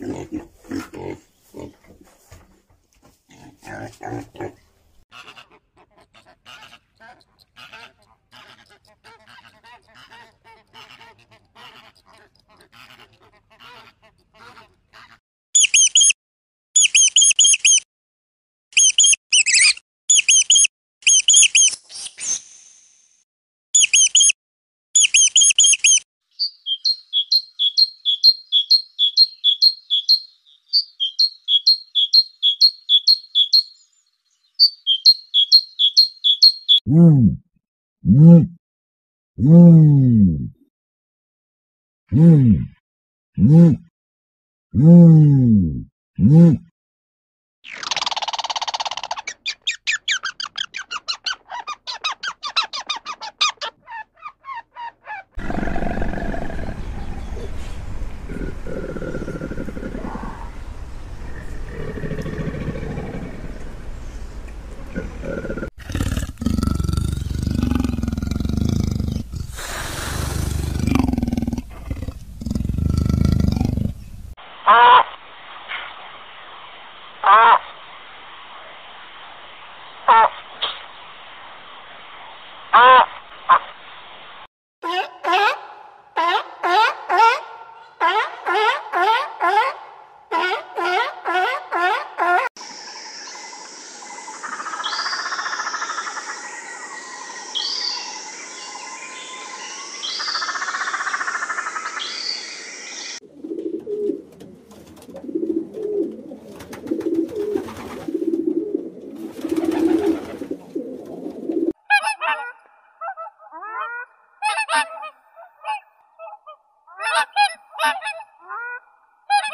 Mm. Mm. Mm. Mm. Mm. Mm. Mm.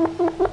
Ha ha ha.